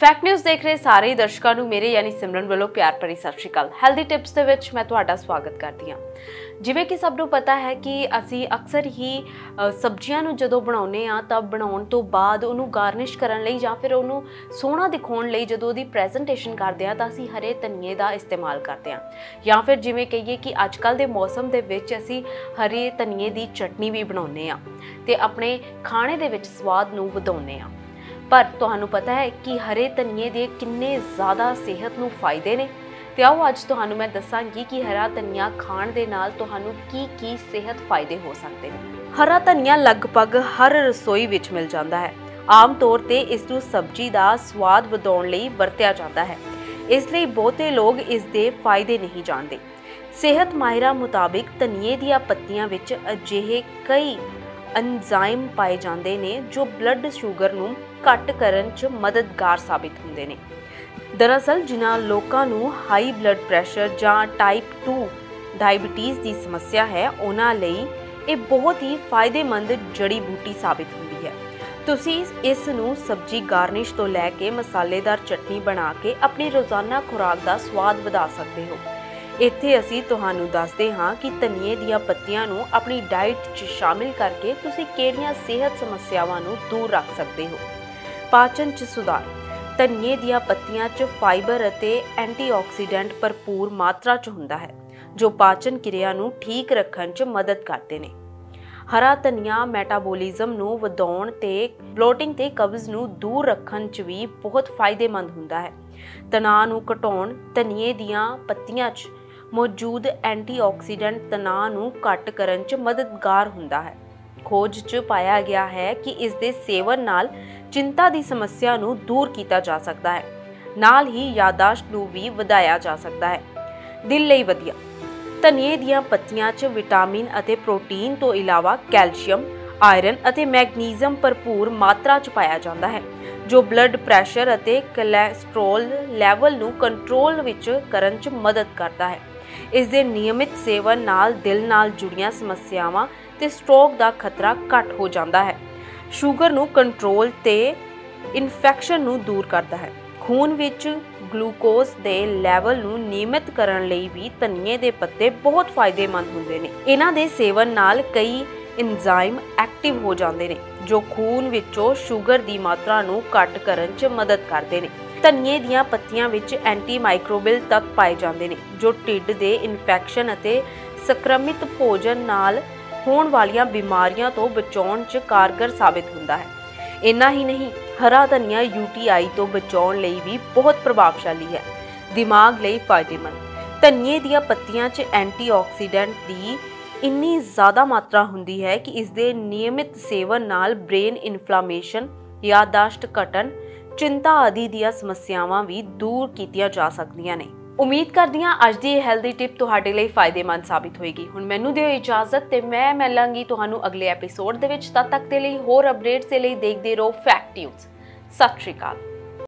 Fact news ਦੇਖ ਰਹੇ ਸਾਰੇ ਦਰਸ਼ਕਾਂ ਨੂੰ ਮੇਰੇ ਯਾਨੀ ਸਿਮਰਨ ਵੱਲੋਂ ਪਿਆਰ ਭਰੀ ਸਤਿ ਸ਼੍ਰੀ ਅਕਾਲ। ਹੈਲਦੀ ਟਿਪਸ ਦੇ ਵਿੱਚ ਮੈਂ ਤੁਹਾਡਾ ਸਵਾਗਤ ਕਰਦੀ ਹਾਂ। ਜਿਵੇਂ ਕਿ ਸਭ ਨੂੰ ਪਤਾ ਹੈ ਕਿ ਅਸੀਂ ਅਕਸਰ ਹੀ ਸਬਜ਼ੀਆਂ ਨੂੰ ਜਦੋਂ ਬਣਾਉਂਦੇ ਆ ਤਾਂ ਬਣਾਉਣ ਤੋਂ ਬਾਅਦ ਉਹਨੂੰ ਗਾਰਨਿਸ਼ ਕਰਨ ਲਈ ਜਾਂ ਫਿਰ ਉਹਨੂੰ ਸੋਹਣਾ ਦਿਖਾਉਣ ਲਈ ਜਦੋਂ ਉਹਦੀ ਪ੍ਰੈਜੈਂਟੇਸ਼ਨ ਕਰਦੇ ਆ ਤਾਂ ਅਸੀਂ ਹਰੇ ਧਨੀਏ ਦਾ ਇਸਤੇਮਾਲ ਕਰਦੇ ਆ ਜਾਂ ਫਿਰ ਜਿਵੇਂ ਕਹੀਏ ਕਿ ਅੱਜ ਕੱਲ ਦੇ ਮੌਸਮ ਦੇ ਵਿੱਚ ਅਸੀਂ ਹਰੇ ਧਨੀਏ ਦੀ ਚਟਨੀ ਵੀ ਬਣਾਉਂਦੇ ਆ ਤੇ ਆਪਣੇ ਖਾਣੇ ਦੇ ਵਿੱਚ ਸਵਾਦ ਨੂੰ ਵਧਾਉਂਦੇ ਆ ਪਰ ਤੁਹਾਨੂੰ ਪਤਾ ਹੈ ਕਿ ਹਰੇ ਧਨੀਏ ਦੇ ਕਿੰਨੇ ਜ਼ਿਆਦਾ ਸਿਹਤ ਨੂੰ ਫਾਇਦੇ ਨੇ। ਤੇ ਆਓ ਅੱਜ ਤੁਹਾਨੂੰ ਮੈਂ ਦੱਸਾਂਗੀ ਕਿ ਹਰਾ ਧਨੀਆ ਖਾਣ ਦੇ ਨਾਲ ਤੁਹਾਨੂੰ ਕੀ ਕੀ ਸਿਹਤ ਫਾਇਦੇ ਹੋ ਸਕਦੇ ਨੇ। ਹਰਾ ਧਨੀਆ ਲਗਭਗ ਹਰ ਰਸੋਈ ਵਿੱਚ ਮਿਲ ਜਾਂਦਾ ਹੈ। ਆਮ ਤੌਰ ਤੇ ਇਸ ਨੂੰ ਸਬਜ਼ੀ ਦਾ ਸਵਾਦ ਵਧਾਉਣ ਲਈ ਵਰਤਿਆ ਜਾਂਦਾ ਹੈ। ਇਸ ਲਈ ਬਹੁਤੇ ਲੋਕ ਇਸ ਦੇ ਫਾਇਦੇ ਨਹੀਂ ਜਾਣਦੇ। ਸਿਹਤ ਮਾਹਿਰਾਂ ਮੁਤਾਬਿਕ ਧਨੀਏ ਦੀਆਂ ਪੱਤੀਆਂ ਵਿੱਚ ਅਜਿਹੇ ਕਈ ਐਂਜ਼ਾਈਮ ਪਾਏ ਜਾਂਦੇ ਨੇ ਜੋ ਬਲੱਡ ਸ਼ੂਗਰ ਨੂੰ ਘੱਟ ਕਰਨ 'ਚ ਮਦਦਗਾਰ ਸਾਬਿਤ ਹੁੰਦੇ ਨੇ। ਦਰਅਸਲ, ਜਿਨ੍ਹਾਂ ਲੋਕਾਂ ਨੂੰ ਹਾਈ ਬਲੱਡ ਪ੍ਰੈਸ਼ਰ ਜਾਂ ਟਾਈਪ 2 ਡਾਇਬੀਟੀਜ਼ ਦੀ ਸਮੱਸਿਆ ਹੈ, ਉਹਨਾਂ ਲਈ ਇਹ ਬਹੁਤ ਹੀ ਫਾਇਦੇਮੰਦ ਜੜੀ ਬੂਟੀ ਸਾਬਿਤ ਹੁੰਦੀ ਹੈ। ਤੁਸੀਂ ਇਸ ਨੂੰ ਸਬਜ਼ੀ ਗਾਰਨਿਸ਼ ਤੋਂ ਲੈ ਕੇ ਮਸਾਲੇਦਾਰ ਚਟਨੀ ਬਣਾ ਕੇ ਆਪਣੀ ਰੋਜ਼ਾਨਾ ਖੁਰਾਕ ਦਾ ਸਵਾਦ ਵਧਾ ਸਕਦੇ ਹੋ। ਇੱਥੇ ਅਸੀਂ ਤੁਹਾਨੂੰ ਦੱਸਦੇ ਹਾਂ ਕਿ ਧਨੀਏ ਦੀਆਂ ਪੱਤੀਆਂ ਨੂੰ ਆਪਣੀ ਡਾਈਟ 'ਚ ਸ਼ਾਮਿਲ ਕਰਕੇ ਤੁਸੀਂ ਕਿਹੜੀਆਂ ਸਿਹਤ ਸਮੱਸਿਆਵਾਂ ਨੂੰ ਦੂਰ ਰੱਖ ਸਕਦੇ ਹੋ? ਪਾਚਨ 'ਚ ਸੁਧਾਰ। ਧਨੀਏ ਦੀਆਂ ਪੱਤੀਆਂ 'ਚ ਫਾਈਬਰ ਅਤੇ ਐਂਟੀਆਕਸੀਡੈਂਟ ਭਰਪੂਰ ਮਾਤਰਾ 'ਚ ਹੁੰਦਾ ਹੈ, ਜੋ ਪਾਚਨ ਕਿਰਿਆ ਨੂੰ ਠੀਕ ਰੱਖਣ 'ਚ ਮਦਦ ਕਰਦੇ ਨੇ। ਹਰਾ ਧਨੀਆ ਮੈਟਾਬੋਲਿਜ਼ਮ ਨੂੰ ਵਧਾਉਣ ਤੇ ਬਲੋਟਿੰਗ ਤੇ ਕਬਜ਼ ਨੂੰ ਦੂਰ ਰੱਖਣ 'ਚ ਵੀ ਬਹੁਤ ਫਾਇਦੇਮੰਦ ਹੁੰਦਾ ਹੈ। ਤਣਾਅ ਨੂੰ ਘਟਾਉਣ ਧਨੀਏ ਦੀਆਂ ਪੱਤੀਆਂ 'ਚ ਮੌਜੂਦ ਐਂਟੀਆਕਸੀਡੈਂਟ ਤਣਾਅ ਨੂੰ ਘੱਟ ਕਰਨ 'ਚ ਮਦਦਗਾਰ ਹੁੰਦਾ ਹੈ। ਖੋਜ 'ਚ ਪਾਇਆ ਗਿਆ ਹੈ ਕਿ ਇਸ ਦੇ ਸੇਵਨ ਨਾਲ ਚਿੰਤਾ ਦੀ ਸਮੱਸਿਆ ਨੂੰ ਦੂਰ ਕੀਤਾ ਜਾ ਸਕਦਾ ਹੈ। ਨਾਲ ਹੀ ਯਾਦਾਸ਼ਤ ਨੂੰ ਵੀ ਵਧਾਇਆ ਜਾ ਸਕਦਾ ਹੈ। ਦਿਲ ਲਈ ਵਧੀਆ। ਧਨੀਏ ਦੀਆਂ ਪੱਤੀਆਂ 'ਚ ਵਿਟਾਮਿਨ ਅਤੇ ਪ੍ਰੋਟੀਨ ਤੋਂ ਇਲਾਵਾ ਕੈਲਸ਼ੀਅਮ, ਆਇਰਨ ਅਤੇ ਮੈਗਨੀਜ਼ੀਅਮ ਭਰਪੂਰ ਮਾਤਰਾ 'ਚ ਪਾਇਆ ਜਾਂਦਾ ਹੈ, ਜੋ ਬਲੱਡ ਪ੍ਰੈਸ਼ਰ ਅਤੇ ਕੋਲੇਸਟ੍ਰੋਲ ਲੈਵਲ ਨੂੰ ਕੰਟਰੋਲ ਵਿੱਚ ਕਰਨ 'ਚ ਮਦਦ ਕਰਦਾ ਹੈ। ਇਸ ਦੇ ਨਿਯਮਿਤ ਸੇਵਨ ਨਾਲ ਦਿਲ ਨਾਲ ਜੁੜੀਆਂ ਸਮੱਸਿਆਵਾਂ ਤੇ ਸਟ੍ਰੋਕ ਦਾ ਖਤਰਾ ਘੱਟ ਹੋ ਜਾਂਦਾ ਹੈ। ਸ਼ੂਗਰ ਨੂੰ ਕੰਟਰੋਲ ਤੇ ਇਨਫੈਕਸ਼ਨ ਨੂੰ ਦੂਰ ਕਰਦਾ ਹੈ। ਖੂਨ ਵਿੱਚ ਗਲੂਕੋਜ਼ ਦੇ ਲੈਵਲ ਨੂੰ ਨਿਯਮਿਤ ਕਰਨ ਲਈ ਵੀ ਧਨੀਏ ਦੇ ਪੱਤੇ ਬਹੁਤ ਫਾਇਦੇਮੰਦ ਹੁੰਦੇ ਨੇ। ਇਹਨਾਂ ਦੇ ਸੇਵਨ ਨਾਲ ਕਈ ਐਂਜ਼ਾਈਮ ਐਕਟਿਵ ਹੋ ਜਾਂਦੇ ਨੇ, ਜੋ ਖੂਨ ਵਿੱਚੋਂ ਸ਼ੂਗਰ ਦੀ ਮਾਤਰਾ ਨੂੰ ਘੱਟ ਕਰਨ 'ਚ ਮਦਦ ਕਰਦੇ ਨੇ। ਧਨੀਏ ਦੀਆਂ ਪੱਤੀਆਂ ਵਿੱਚ ਐਂਟੀ ਮਾਈਕਰੋਬੀਅਲ ਤੱਤ ਪਾਏ ਜਾਂਦੇ ਨੇ, ਜੋ ਢਿੱਡ ਦੇ ਇਨਫੈਕਸ਼ਨ ਅਤੇ ਸੰਕਰਮਿਤ ਭੋਜਨ ਨਾਲ ਹੋਣ ਵਾਲੀਆਂ ਬਿਮਾਰੀਆਂ ਤੋਂ ਬਚਾਉਣ 'ਚ ਕਾਰਗਰ ਸਾਬਿਤ ਹੁੰਦਾ ਹੈ। ਇੰਨਾ ਹੀ ਨਹੀਂ, ਹਰਾ ਧਨੀਆ ਯੂਟੀਆਈ ਤੋਂ ਬਚਾਉਣ ਲਈ ਵੀ ਬਹੁਤ ਪ੍ਰਭਾਵਸ਼ਾਲੀ ਹੈ। ਦਿਮਾਗ ਲਈ ਫਾਇਦੇਮੰਦ। ਧਨੀਏ ਦੀਆਂ ਪੱਤੀਆਂ 'ਚ ਐਂਟੀਆਕਸੀਡੈਂਟ ਦੀ ਇੰਨੀ ਜ਼ਿਆਦਾ ਮਾਤਰਾ ਹੁੰਦੀ ਹੈ ਕਿ ਇਸ ਦੇ ਨਿਯਮਿਤ ਸੇਵਨ ਨਾਲ ਬ੍ਰੇਨ ਇਨਫਲੇਮੇਸ਼ਨ, ਯਾਦਾਸ਼ਤ ਘਟਣ ਚਿੰਤਾ ਆਦਿ ਦੀਆਂ ਸਮੱਸਿਆਵਾਂ ਵੀ ਦੂਰ ਕੀਤੀਆਂ ਜਾ ਸਕਦੀਆਂ ਨੇ। ਉਮੀਦ ਕਰਦੀ ਹਾਂ ਅੱਜ ਦੀ ਇਹ ਹੈਲਦੀ ਟਿਪ ਤੁਹਾਡੇ ਲਈ ਫਾਇਦੇਮੰਦ ਸਾਬਿਤ ਹੋਏਗੀ। ਹੁਣ ਮੈਨੂੰ ਦਿਓ ਇਜਾਜ਼ਤ ਤੇ ਮੈਂ ਮਿਲਾਂਗੀ ਤੁਹਾਨੂੰ ਅਗਲੇ ਐਪੀਸੋਡ ਦੇ ਵਿੱਚ। ਤਦ ਤੱਕ ਦੇ ਲਈ ਹੋਰ ਅਪਡੇਟਸ ਦੇ ਲਈ ਦੇਖਦੇ ਰਹੋ ਫੈਕਟ ਨਿਊਜ਼ ਸਤਿ ਸ਼੍ਰੀ ਅਕਾਲ।